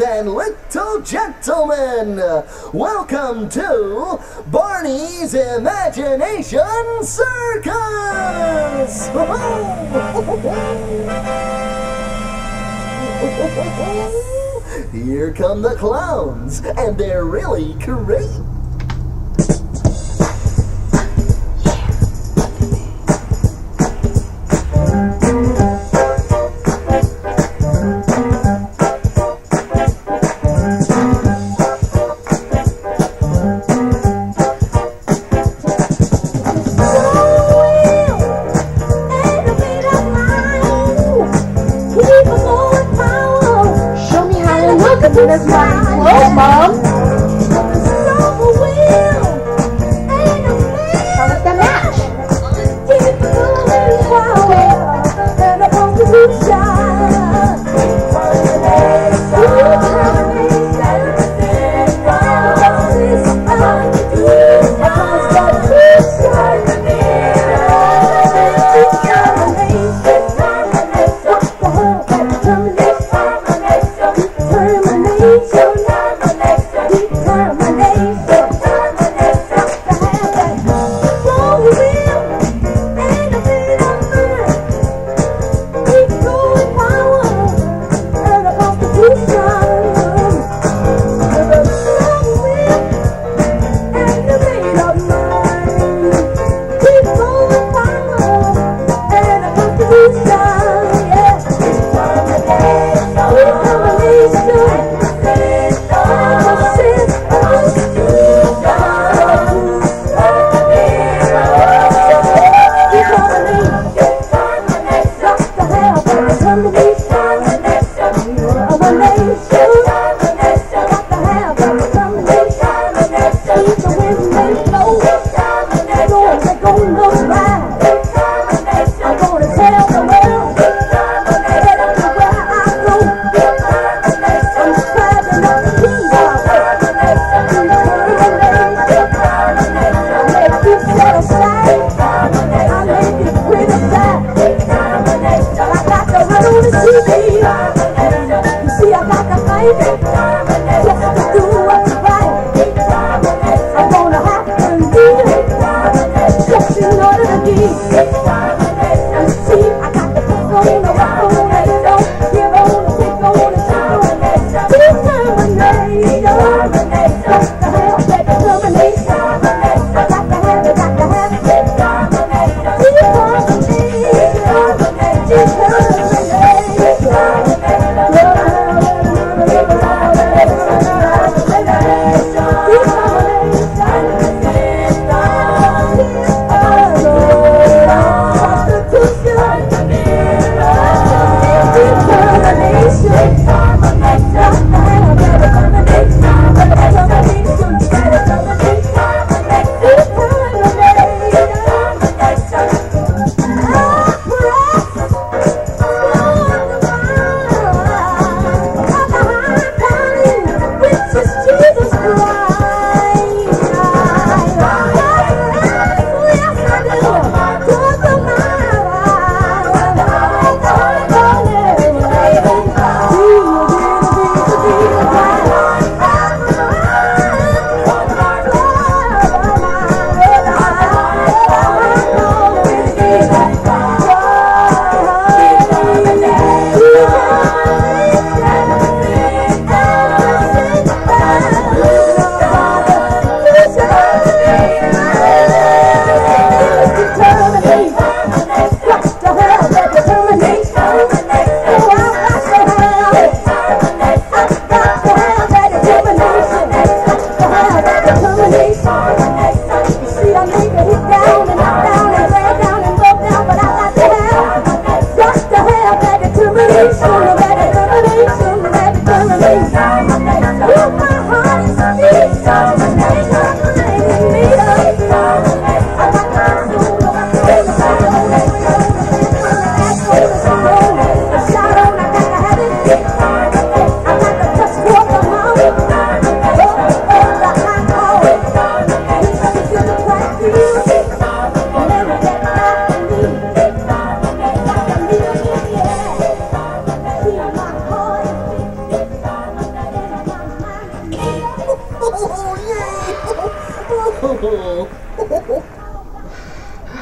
and little gentlemen, welcome to Barney's Imagination Circus! Here come the clowns, and they're really great. This Mom.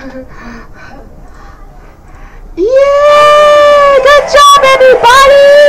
Yeah! Good job, everybody!